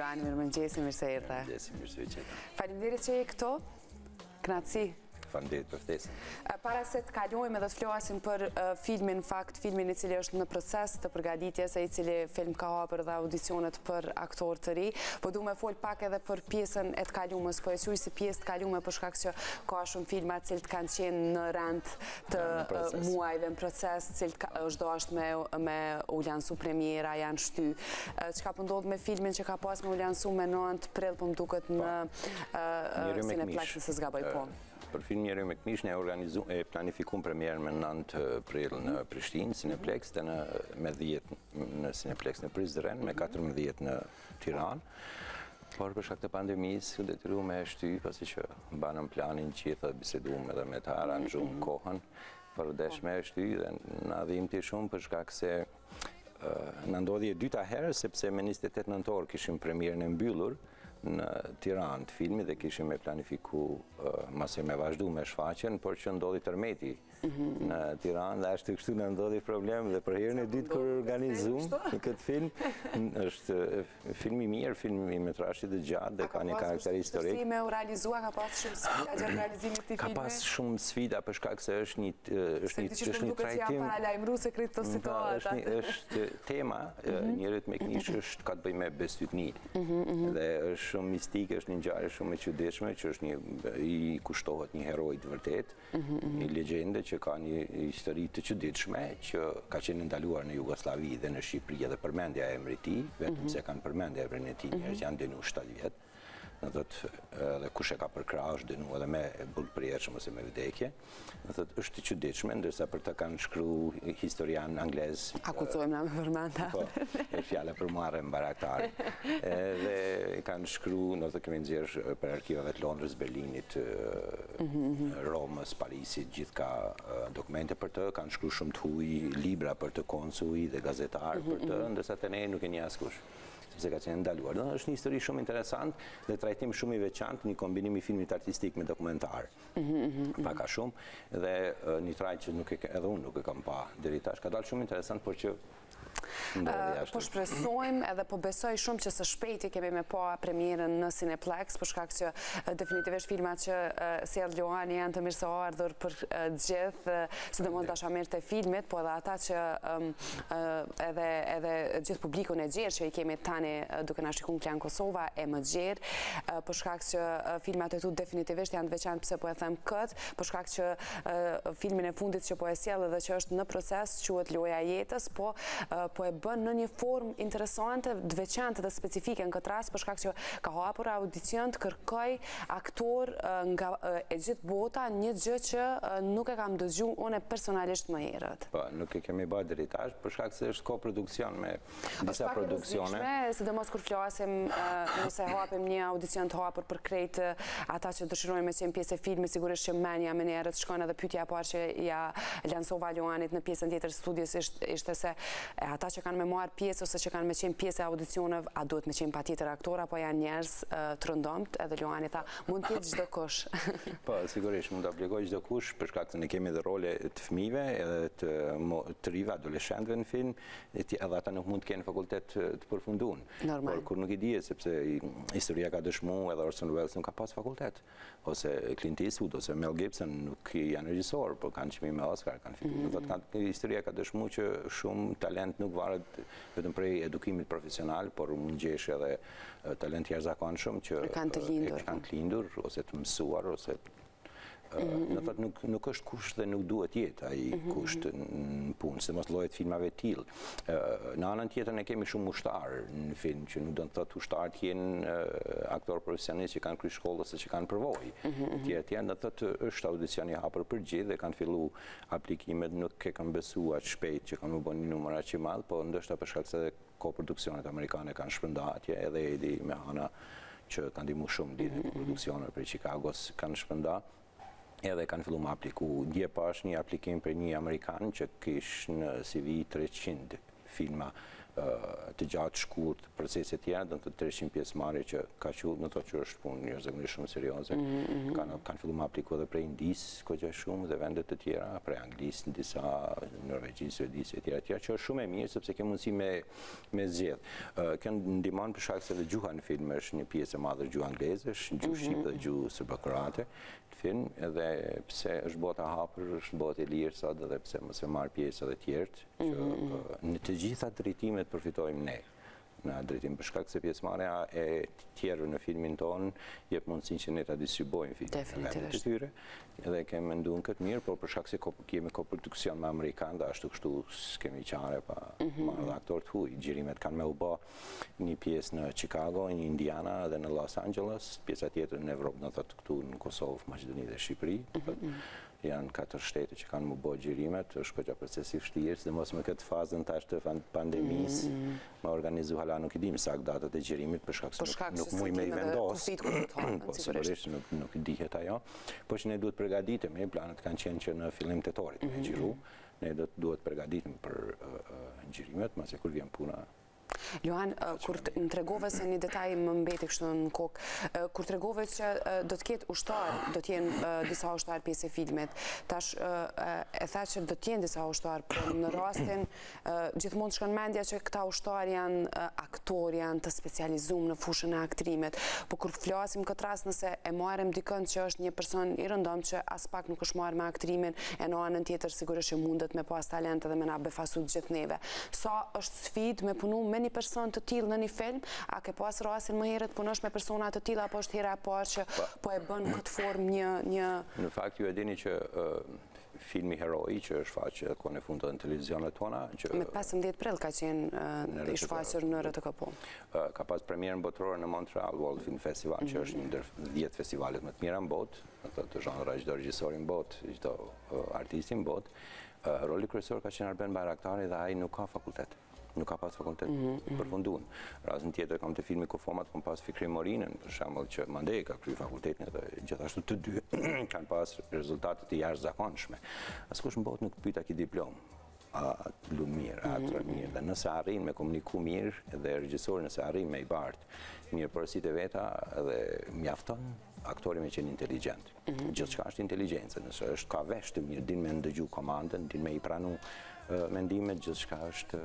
Joani, mirë mëngjesi, mirë se erdhe. Mirë mëngjesi, mirë se ju gjeta. Falimderit që je këtu, knaqsi. Falimderit për ftesën. Para se të kalojmë edhe të flasim për filmin fakt, filmin i cili është në proces të përgatitjes e i cili film ka hapur edhe audicionet për aktor të ri, po du me fol pak edhe për pjesën e të kalumës, po e quj si pjesë të kalume për shkak që ka shumë filma të cilët kanë qenë në rend të muajve në proces, cilët është dasht me, me u lansu premiera, janë shty. Çka po ndodh po me filmin që ka pas me u lansu me 9 prill, për po më duket në uh, Cineplex nëse s'gaboj po. Për filmin Njeriu me këmishë, ne organizu, e planifikum premierën me 9 prill në Prishtinë, Cineplex, dhe në, me 10 në Cineplex në Prizren, me 14 në Prishtinë Tiranë, por për shkak të pandemisë u detyrum me e shty, pasi që banëm planin gjithë dhe biseduam edhe me ta aranzhuam kohën, por deshëm me e shty dhe na dhimbti shumë për shkak se na ndodhi e dyta herë sepse me 28 nëntor kishim premierën e mbyllur në Tiranë të filmit dhe kishim planifiku mas me vazhdu me shfaqen, por që ndodhi tërmeti në Tiranë dhe ashtu kështu na ndodhi problem dhe për herën e dytë kur organizum në këtë film është film i mirë, film i metrazhit të gjatë dhe ka një karakter historik Ka pas realizua, ka pas shumë sfida gjatë realizimit të filmi? Ka pas shumë sfida për shkak se është një është një trajtim duke që jam para lajmru se krejt situata është tema mhm. Njeriu me këmishë është ka të bëj me besytni mhm, mhm. dhe është shumë mistik është një ngjarje shumë e çuditshme që është një i kushtohet një heroi të vërtetë Një legjende që ka një histori të çuditshme, që ka qenë ndaluar në Jugoslavi dhe në Shqipëri dhe përmendja e emrit të tij, vetëm se kanë përmend emrin e tij njerëz, janë denu 7 vjet, domethënë dhe kush e ka përkrah është denu edhe me burg të përjetshëm ose me vdekje, domethënë është e çuditshme, ndërsa për të kanë shkru historianë anglezë. A guxojmë na me përmend? Po, është fjala për Muharrem Bajraktarin. Dhe kanë shkru, domethënë kemi nxjerrë prej arkivave të Londres, Berlinit, Romës, Parisit, gjithkah dokumente për të, kanë shkru shumë të huaj, libra për të konsuj dhe gazetarë për të, ndërsa te ne nuk e njeh askush sepse ka qenë ndaluar. Dhe është një histori shumë interesant dhe trajtim shumë i veçantë, një kombinim i filmit artistik me dokumentar. Pak a shumë, dhe një trajtë që nuk e, edhe unë nuk e kam pa deri tash. Ka dalë shumë interesant, por që Po shpresojmë edhe po besoj shumë që së shpejti kemi me pa premierën në Cineplex, për shkak që definitivisht filmat që sjell Joani janë të mirëseardhur për gjithë, sidomos dashamirët e filmit, po edhe ata që edhe gjithë publikun e gjerë që i kemi tani duke na shiku në Klan Kosova e më gjerë, për shkak që filmat e tu definitivisht janë të veçantë pse po e them këtë, për shkak që filmin e fundit që po e sjell edhe që është në proces, quhet Loja e Jetës, po po e bën në një formë interesante, të veçantë dhe specifike në këtë rast, për shkak që ka hapur audicion të kërkojë aktorë nga e gjithë bota, një gjë që nuk e kam dëgju unë personalisht më herët. Po, nuk e kemi bërë deri tash, për shkak se është koproduksion me Është pak e rrezikshme, sidomos kur flasim nëse hapim një audicion të hapur për krejt ata që dëshirojnë me qenë pjesë e filmi, sigurisht që menja menjëherë t'shkon edhe pyetja e parë që ia lansova Luanit në pjesën tjetër t'studios ishte se ata që kanë me marrë pjesë ose që kanë me qenë pjesë e audicionit, a duhet me qenë patjetër aktorë, apo janë njerës të rëndomtë, edhe Luani tha, mund të jetë çdokush. Po, sigurisht, mund të aplikojë çdokush, për shkak që ne kemi dhe role të fmijve, edhe të rinjve, adoleshentëve në film, ti edhe ata nuk mund të kenë fakultet të përfundun. Normal. Por kur nuk i dihet, sepse historia ka dëshmu edhe Orson Welles nuk ka pas fakultet. Ose Clint Eastwood, ose Mel Gibson nuk janë regjisorë, por kanë çmime Oscar, kanë fitu. Mm -hmm. Historia ka dëshmu që shumë talent nuk varet vetëm prej edukimit profesional, por mund t'gjesh edhe talent t'jashtëzakonshëm që e kanë të lindur, kanë të lindur ose të mësuar, ose Në fakt nuk, nuk është kusht dhe nuk duhet të jetë ai mhm, kusht mhm. në punë, sidomos llojet e filmave të tillë. Në anën tjetër ne kemi shumë ushtarë në film që nuk do të thotë ushtarët të jenë aktorë profesionistë që kanë kry shkollë ose që kanë përvojë. Mhm, etj etj, do të thotë është audicion i hapur për të gjithë dhe kanë fillu aplikimet, nuk e kam besu aq shpejt që ka m'u bo një numër aq i madh, po ndoshta për shkak se koproduksionet amerikane kanë shpërnda atje, edhe Edi Mehana, që ka ndihmu shumë lidhë në koproduksionet prej Çikagos, kanë shpërnda, edhe kanë fillu me apliku. Dje pashë një aplikim prej një amerikani që kish në CV 300 filma të gjatë, t'shkurtë, procese tjera, do të thotë 300 pjesëmarrje që ka që në to që është punë një zëmëri shumë serioze, mhm, mhm. kanë fillu me apliku edhe prej Indisë, goxha shumë, dhe vendeve të tjera, prej Disë në disa, Norvegjisë, Suedisë, e tjera, tjera, që është shumë e mirë, sepse ke mundësi me, me zgjedhë. Kjo na ndihmon për shkak se edhe gjuha në film është një pjesë e madhe gjuhë angleze, është gjuhë mhm. shqipe dhe gjuhë serbokroate në film, edhe pse është bota e hapur, është bota e lirë sot, dhe pse mos me marrë pjesë edhe tjerët, që mhm, mhm. në të gjitha drejtimet përfitojmë ne në atë drejtim, për shkak se pjesëmarrja e të tjerëve në filmin tonë jep mundësinë që ne ta distribuojmë filmin në vendin e tyre. Edhe kemi menduar në këtë mënyrë, por për shkak se kemi koproduksion me amerikan dhe ashtu kështu s'kemi çare pa mhm. marrë dhe aktorë të huaj. Xhirimet kanë me u bë një pjesë në Chicago, në Indiana dhe në Los Angeles, pjesa tjetër në Evropë, do thotë këtu në Kosovë, Maqedoni dhe Shqipëri. Mhm, mhm. Janë katër shtete që kanë me bo gjirimet, është kogja proces i vështirë, sidomos me këtë fazën tash të pandemis, mm. me organizu hala nuk i dimë saktë datat e gjirimit, për shkak se nuk muj me i vendosë, po sigurisht nuk i dihet ajo, po që ne duhet përgaditemi, planet kanë qenë që në fillim tetorit me mhm. gjiru, ne duhet përgaditemi për gjirimet, masi kur vjen puna Luan, kur tregove se një detaj më mbeti kështu në kokë, kur tregove që do të ketë ushtarë, do të jenë disa ushtarë pjesë e filmit. Tash e tha që do të jenë disa ushtarë, por në rastin gjithmonë të shkon mendja që këta ushtarë janë aktorë, janë të specializum në fushën e aktrimit. Po kur flasim këtë rast nëse e marrim dikon që është një person i rëndomtë që aspak nuk është marrë me aktrimin, e në anën tjetër sigurisht që mundet me pas talent edhe me na befasu të gjithë neve. Sa është sfidë me punu me një person të tillë në një film? A ke pas rastin më herët të punosh me persona të tilla apo është hera e parë që po e bën në këtë formë një një Në fakt ju e dini që filmi Heroi që është shfaq kohën e fundit në televizionet tona që... Me 15 prill ka qenë i shfaqur në RTK po. Ka pas premierën botërore në Montreal World Film Festival që është një ndër 10 festivalet më të mira në botë, aty është ëndrra çdo regjisori n'botë, çdo artisti n'botë, Roli kryesor ka qenë Arben Bajraktari dhe ai nuk ka fakultet. Nuk ka pas fakultet mhm, mhm. t'përfundun. Rastin tjetër kam te filmi Kukumi kom pas Fikri Morinën, për shembull që mandej e ka kry fakultetin dhe gjithashtu të dy kanë pas rezultate të jashtëzakonshme. Askush në botë nuk pyt a ki diplomë, a lu mirë, a të rënë mhm, mirë, dhe nëse arrin me komuniku mirë dhe regjisori nëse arrin me i bartë mirë porositë e veta dhe mjafton aktori me qenë inteligentë. Gjithçka është inteligjencë, nëse është ka veshët mirë, din me ndëgju komandën, din me i pranu mendimet, gjithçka është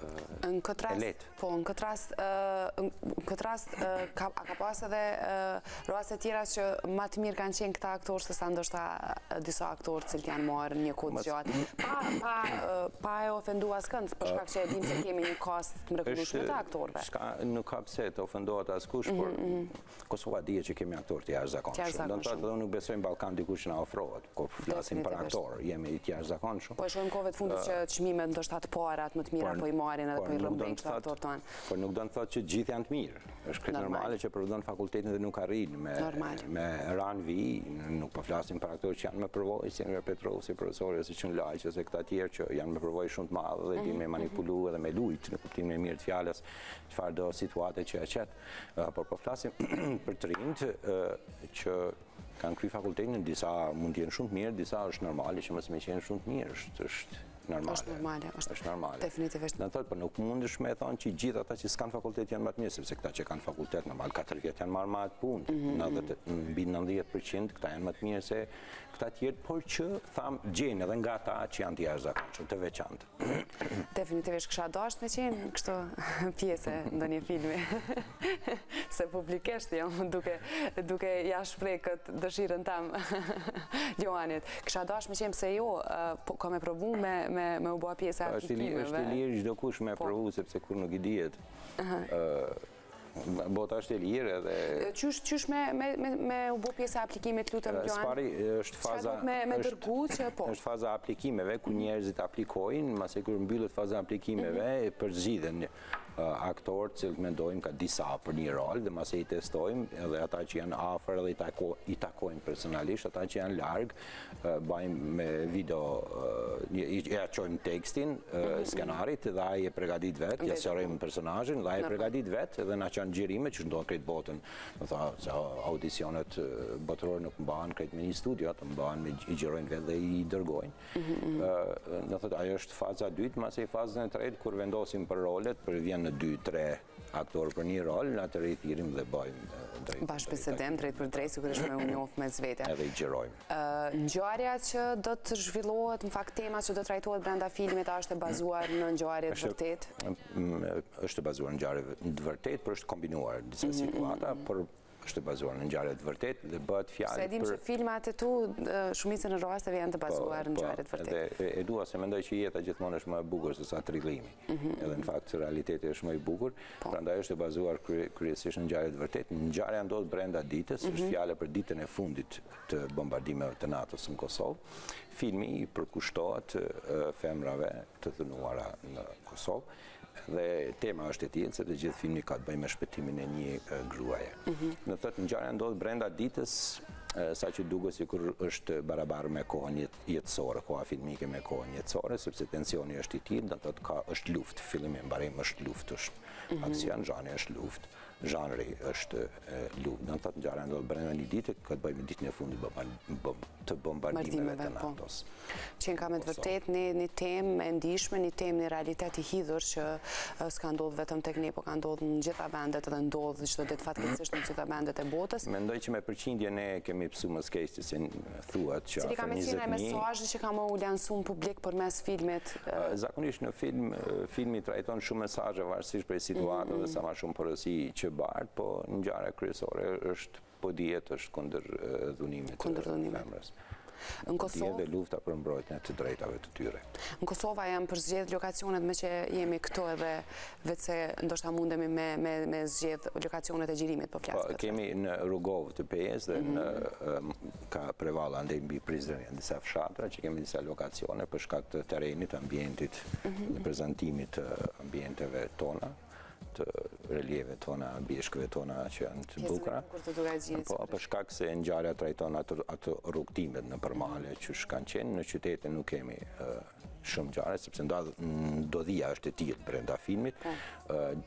e lehtë. Po, në këtë rast, në këtë rast, a ka pas edhe raste tjera që ma të mirë kanë qenë këta aktorë, se sa ndoshta disa aktorë cilët janë marrë një kohë t'gjatë, pa e ofendu askënd, për shkak që e dimë se kemi një kastë të mrekullushme të aktorëve. Nuk ka pse të ofendohet askush, por... Kosova dihet që kemi aktorë të jashtëzakonshëm. Do të thotë dhe unë nuk besoj në Ballkan dikush na afrohet, kur flasim për aktorë, jemi të jashtëzakonshëm. Po e shohim kohëve të fundit që çmimet ndoshta të parat më të mira po i marrin edhe po i rrëmbejnë këta aktorët tanë. Po nuk do të thotë që gjithë janë të mirë. Është krejt normale që përfundon fakultetin dhe nuk arrin me ra n'vi, nuk po flasim për aktorë që janë me përvojë, si Enver Petrovci, profesori, si Çun Lajçi, si këta të tjerë që janë me përvojë shumë të madhe dhe dinë me mhm, mhm. manipulu edhe me lujt në kuptimin e mirë të fjalës, çfarë do situate që e qet. Por po flasim për të rinjtë që kanë kry fakultetin, disa mund të jenë shumë të mirë, disa është normale që mos me qenë shumë të mirë, është është normale. është normale, është normale. Definitivisht. Do të thotë, po nuk mundesh me thonë që gjithë ata që s'kanë fakultet janë ma të mirë, sepse këta që kanë fakultet, normal, 4 vjet janë marrë me atë punë, mhm, në mhm. në mbi 90% këta janë ma të mirë se këta tjerët, por që, tham, gjen edhe nga ata që janë të jashtëzakonshëm, të veçantë. Definitivisht kisha dasht me qenë kështu pjesë ndonjë filmi. Se publikisht jam duke, duke ia shpreh këtë dëshirën tem Luanit. Kisha dasht me qenë pse jo, po, ka me provu me, me, me u bo pjesë e atyne po, filmeve. Është i lirë çdokush me po. provu, sepse kurrë nuk i dihet. Bota është e lirë edhe... Qysh, qysh me, me, me, me u bo pjesë e aplikimit, të lutem, Luan? Së pari është faza... Çka me, me dërgu që po? është faza e aplikimeve, ku mhm. njerëzit aplikojnë, masi kur mbyllet faza e aplikimeve, mm -hmm. përzgjidhen aktorë të cilët mendojmë ka disa për një rol, dhe masi i testojmë, edhe ata që janë afër dhe i, tako, i takojmë personalisht, ata që janë larg, Bëjmë me video, ia çojmë tekstin, mhm. e skenarit, dhe ai e përgatit vetë, ia sqarojmë personazhin, dhe ai e përgatit vetë, dhe na çon xhirime qysh ndodh në krejt botën. Domethanë, se audicionet botërore nuk mbahen krejt në një studio, po mbahen me i xhirojnë vetë dhe i dërgojnë. Mhm, mhm. Do të thotë, ajo është faza e dytë, masi në fazën e tretë, kur vendosim për rolet, po vijnë në dy, tre, Aktorë për një rol, në atë rast i thirrim dhe bojmë drejt. Bashkëbisedim drejtpërdrejt, sikurse me u njoftë mes vete. Edhe i xhirojmë. Ngjarja që do të zhvillohet, në fakt tema që do të trajtohet brenda filmit, a është e bazuar në ngjarje të vërtet? është e bazuar në ngjarje të vërteta, por është kombinuar disa situata, por Është e bazuar në ngjarje të vërtetë dhe bëhet fjalë për Se e dimë që filmat e tu shumicën e rasteve janë të po, bazuar në po, ngjarje të vërtetë. Dhe e dua se mendoj që jeta gjithmonë është më e bukur se sa trillimi. Mhm. Edhe në fakt realiteti është më i bukur, po. prandaj është e bazuar kryesisht në ngjarje të vërtetë. Ngjarja ndodh brenda ditës, është mhm. fjala për ditën e fundit të bombardimeve të NATO-s në Kosovë. Filmi i përkushtohet femrave të dhunuara në Kosovë Dhe tema është e tillë sepse gjithë filmi ka të bëjë me shpëtimin e një gruaje. Mhm. Do thotë ngjarja ndodh brenda ditës, saqë duket sikur është barabar me kohën jetësore, koha filmike me kohën jetësore, sepse tensioni është i tillë, do thotë ka është luftë, fillim e mbarim është luftë, është mhm. aksion, zhanri është luftë. zhanri është luftë. Do të thotë ngjarja ndodh brenda një dite, ka të bëjë me ditën e fundit të bombardimeve të po. NATO-s. Qenka me të vërtet një një temë e ndjeshme, një temë, një realitet i hidhur që s'ka ndodhë vetëm tek ne, po ka ndodhë në gjitha vendet dhe ndodhë çdo ditë fatkeqësisht në gjitha vendet e botës. Mendoj që me përqindje ne kemi pësu më së keqi, si Thuhet që afër 20 mijë... Cili ka me qenë e mesazhi që ka me u lansu në publik përmes filmit? Zakonisht në film, filmi trajton shumë mesazhe varësish prej situatave dhe sa ma shumë porosi që bartë, po ngjarja kryesore është padrejtësia kundër dhunimit të femrës. Në Kosovë... Edhe dhe lufta për mbrojtën e të drejtave të tyre. Në Kosovë a janë përzgjedhë lokacionet me që jemi këto edhe Veç se ndoshta mundemi me zgjedh lokacionet e xhirimit, po flas për të. Kemi në Rugovë të Pejës dhe kah Prevalla andej mbi Prizren, janë disa fshatra që kemi disa lokacione për shkak të terenit, ambientit mhm. dhe prezantimit të ambienteve tona, të relieveve tona, bjeshkëve tona që janë të bukra. Po, për shkak se ngjarja trajton ato rrugëtimet nëpër male qysh kanë qenë, në qytete nuk kemi shumë ngjarje, sepse nda ndodhia është e tillë brenda filmit. Po.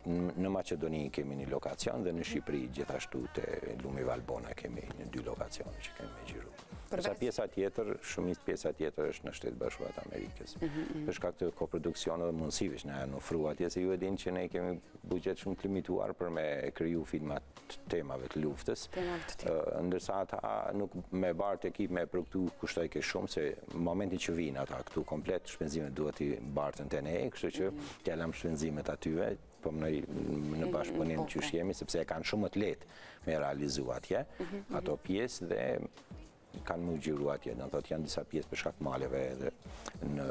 Në Maqedoni kemi një lokacion dhe në Shqipëri gjithashtu te lumi Valbona kemi një dy lokacione që kemi me xhiru. Ndërsa pjesa tjetër, shumica, pjesa tjetër është në Shtetet e Bashkuara të Amerikës. Mhm, mhm. Për shkak të koproduksionit dhe mundësive që na janë ofru atje, se ju e dini që ne kemi buxhet shumë të limituar për me kriju filma të temave të luftës, ndërsa ata nuk, me bartë ekip me pru këtu kushtojke shumë, se momentin që vinë ata këtu komplet, shpenzimet duhet të bartën te ne, kështu që mhm. t'ia lamë shpenzimet atyne, po mendoj në mhm, bashkëpunim po, që po. jemi, sepse e kanë shumë më të lehtë me realizu atje, mhm, ato pjesë dhe kanë me u xhiru atje, do të thotë janë disa pjesë për shkak të maleve edhe ne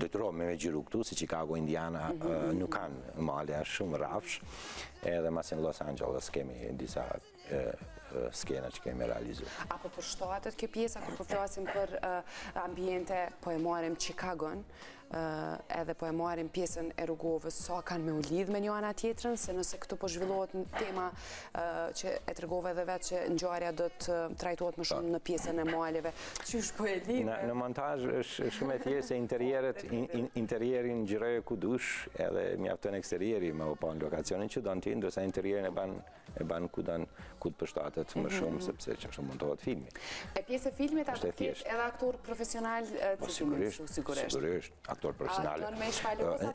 detyrohemi me xhiru këtu se Chicago, Indiana, mm -hmm. nuk kanë male, janë shumë rrafsh. Edhe masi në Los Angeles kemi disa skena që kemi me realizu. A po përshtatet kjo pjesë, kur po flasim për ambiente, po e marrim Chicago-n, edhe po e marrim pjesën e Rugovës, sa kanë me u lidhë me njëra-tjetrën, se nëse këtu po zhvillohet tema që e tregove edhe vetë që ngjarja do të trajtohet më shumë në pjesën e maleve, qysh po e lidh? Në montazh është shumë e thjeshtë se interierët, interierin xhiroje ku dush edhe mjafton eksterieri me u pa në lokacionin që don ti, ndërsa interierin e ban e ban ku don ku të përshtatet më mhm. shumë sepse që ashtu montohet filmi. E pjesë e filmit a ka me qenë edhe aktorë profesionalë të po, sigurisht, sigurisht. Sigurisht, aktorë profesionalë.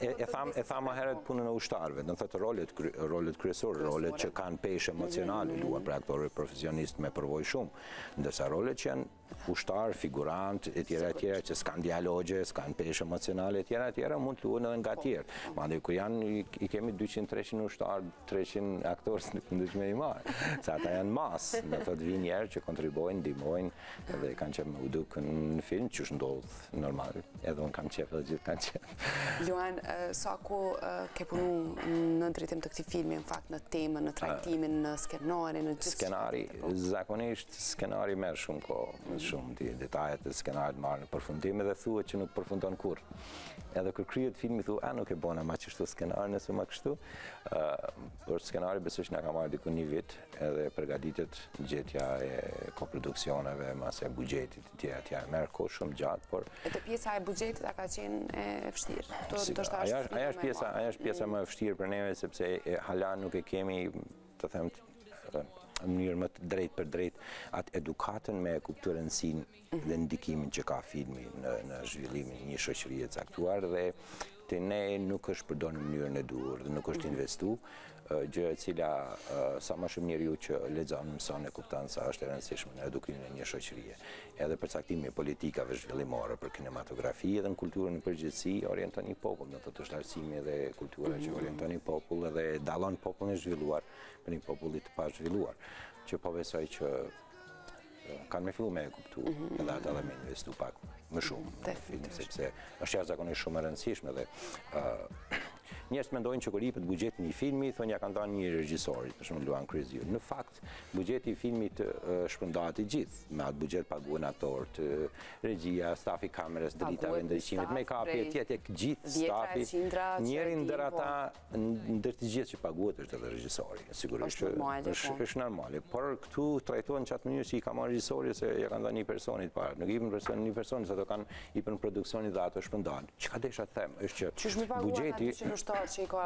E thamë e thamë më herët punën e ushtarëve, do të thotë rolet rolet kryesore, rolet që kanë peshë mhm. emocionale, luhen prej aktorëve profesionistë me përvojë shumë, ndërsa rolet që janë ushtarë, figurantë, e tjera e tjera, që s'kanë dialogje, s'kanë peshë emocionale, e tjera e tjera, mund të luhen edhe nga të tjerë. Mandej, kur janë, i kemi 200-300 ushtarë, 300 aktorë s'mundesh me i marrë. Se ata janë masë, do të thotë vijnë njerëz që kontribojnë, ndihmojnë, dhe kanë qejf me u dukë në film, që është ndodh normal, edhe unë kam qejf dhe gjithë kanë qejf. Luan, sa kohë ke punu në ndërtim të këtij filmi, në fakt, në temën, në trajtimin, në skenarin, në gjithë Skenari, zakonisht, Skenari merr shumë kohë, më shumë te detajet e skenarit merr në përfundim edhe thua që nuk përfundon kurrë. Edhe kur kryhet filmi thua, "A nuk e bona ma qështu skenarin ose ma kështu?" ë por skenari besoj që na ka marrë diku një vit edhe përgatitjet gjetja e koproduksioneve, mandej e buxhetit të tjera tjera. Merr kohë shumë gjatë, por Edhe pjesa e buxhetit a ka qenë e vështirë. Ajo është pjesa, ajo është pjesa më e vështirë për neve sepse hala nuk e kemi të them në mënyrë më të drejtpërdrejtë atë edukatën me kuptu rëndësinë mhm. dhe ndikimin që ka filmi në në zhvillimin e një shoqërie të caktuar dhe te ne nuk është përdorur në mënyrën e duhur dhe nuk është mhm. investu, gjë e cila sa më shumë njeriu që lexon, mëson e kupton sa është e rëndësishme në edukimin e një shoqërie. Edhe përcaktimi i politikave zhvillimore për kinematografi dhe në kulturën në përgjithësi orienton një popull, do të thotë është arsimi dhe kultura që orienton një popull edhe dallon popullin e zhvilluar prej një populli të pazhvilluar, që po besoj që kanë me fillu me e kuptu mhm. edhe ata dhe me investu pak më shumë në film, sepse është jashtëzakonisht shumë e rëndësishme dhe njerëz mendojnë që kur i jepet buxhet një filmi, thonë ia kanë dhanë një regjisori, për shembull Luan Kryeziu. Në fakt, buxhet. Buxheti i filmit shpërndahet i gjithë. Me atë buxhet paguhen aktorët, regjia, stafi i kamerës, dritave, ndriçimit, make-up-i etj etj gjithë stafi. Njëri ndër ata ndër të gjithë që paguhet është edhe regjisori. Sigurisht që është normale. Por këtu trajtohen në qat mënyrë që i ka marrë regjisori ose ia kanë dhënë një personi ato pare. Nuk i jepen një personi, ato pare i jepen produksionit dhe ato shpërndahen. Çka desha të them është që Qysh m'i paguan buxheti, aty që lushtarë që i ka...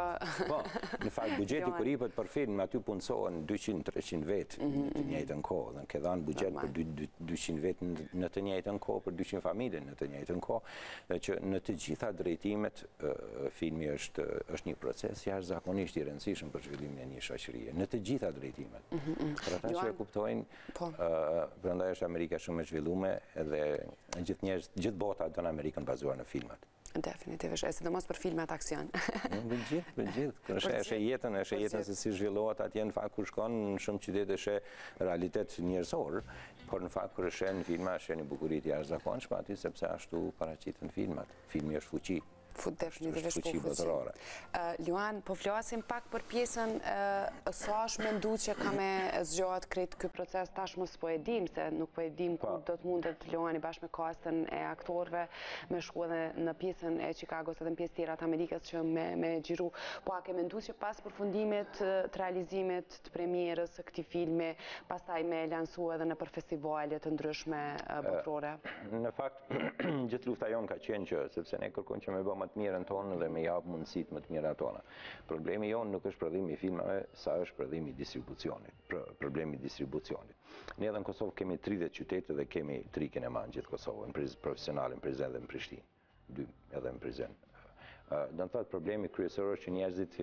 Po, në fakt, buxheti kur jepet për film, aty punësohen 200-300 vetë mhm, në të mhm. njëjtën kohë. Domethënë ke dhanë buxhet për 200 vetë në të njëjtën kohë, për 200 familje në të njëjtën kohë. Dhe që në të gjitha drejtimet, filmi është, është një proces jashtëzakonisht i rëndësishëm për zhvillimin e një shoqërie. Në të gjitha drejtimet. Mhm, për ata që e kuptojnë, Po. Prandaj është Amerika shumë e zhvillume dhe gjithë njerëz, gjithë bota e don Amerikën bazuar në filmat. Definitivisht, e sidomos për filmat aksion. Për gjithë, për gjithë. Edhe jetën, edhe jetën se si zhvillohet atje në fakt kur shkon në shumë qytete është realitet njerëzor, por në fakt kur e sheh në filma sheh një bukuri të jashtëzakonshme aty sepse ashtu paraqiten filmat. Filmi është fuqi. Fuqi definitivisht po fuqi. Luan, po flasim pak për pjesën sa është mendu që ka me zgjat krejt ky proces tashmë s'po e dim se nuk po e dim po. kur do të mundet Luani bashkë me kastën e aktorëve me shku edhe në pjesën e Chicagos edhe në pjesë tjera të Amerikës që me, me xhiru. Po a ke mendu që pas përfundimit të realizimit të premierës së këtij filmi, pastaj me lansu edhe nëpër festivale të ndryshme botërore? Në fakt, gjithë lufta jonë ka qenë që sepse ne kërkojmë që me bë më të mirën tonë dhe me japë mundësitë më të mira tona. Problemi jonë nuk është prodhimi i filmave, sa është prodhimi i distribucionit. Pra, problemi i distribucionit. Ne edhe në Kosovë kemi 30 qytete dhe kemi 3 kinema në gjithë Kosovën, profesionale në Prizren dhe në Prishtinë. Dy edhe në Prizren. Do të thotë problemi kryesor është që njerëzit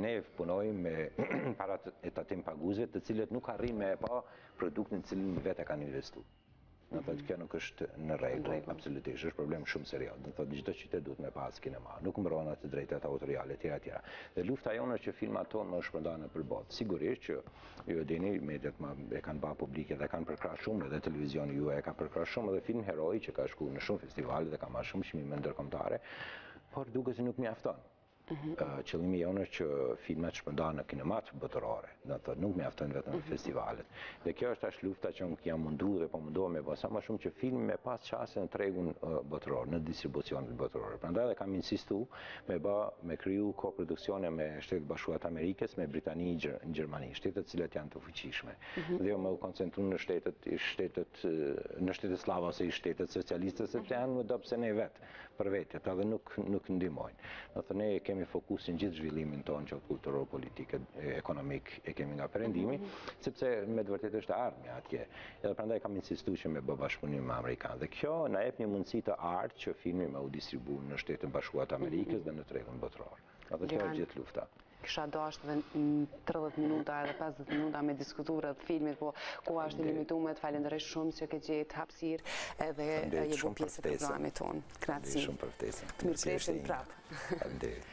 ne punojmë me parat e tatimpaguesve, të cilët nuk arrijnë me e pa produktin cilin vetë kanë investu. Do të thotë kjo nuk është në rregull, absolutisht, është problem shumë serioz. Do të thotë çdo qytet duhet me pas kinema. Nuk mbrohen të drejtat autoriale etj etj. Dhe lufta jonë është që filmat tonë me u shpërnda nëpër botë. Sigurisht që ju e dini, mediat e kanë ba publike dhe kanë përkrah shumë edhe televizioni juaj e ka përkrah shumë edhe filmin Heroi që ka shkuar në shumë festivale dhe ka marrë shumë çmime ndërkombëtare, por duket se nuk mjafton. Qëllimi jonë është që filmat me u shpërnda në kinematë botërore, do të thotë nuk mjaftojnë vetëm në festivalet. Dhe kjo është tash lufta që unë jam mundu dhe po mundohem me bë sa më shumë që filmi me pas qasje në tregun botëror, në distribucionet botërore. Prandaj edhe kam insistu me ba, me kriju koproduksione me Shtetet Bashkuara të Amerikës, me Britaninë, Gjermani, shtetet të cilat janë të fuqishme. Mhm. Dhe jo me u koncentru në shtetet, shtetet, në shtetet sllave ose shtetet socialiste, se ato janë më dobët se ne vetë. për vete, prandaj edhe nuk, nuk ndihmojnë. Domethënë ne e kemi fokusin gjithë zhvillimin tonë qoftë kulturor, politik, ekonomik e kemi nga perëndimi, mhm. sepse me të vërtetë është e ardhmja atje. Edhe prandaj kam insistu që me bë bashkëpunim me amerikanë. Dhe kjo na jep një mundësi të artë që filmi me u distribu në Shtetet e Bashkuara të Amerikës mhm. dhe në tregun botëror. Dhe kjo është gjithë lufta. Kisha dashtë edhe 30 minuta edhe 50 minuta me diskutu rreth filmit, po koha ashtë e limitume, të falënderoj shumë që ke gjetë hapësirë edhe je bo pjesë e programit tonë. Kënaqësi. Shumë për ftesën. Të mirëpresim prapë. Faleminderit.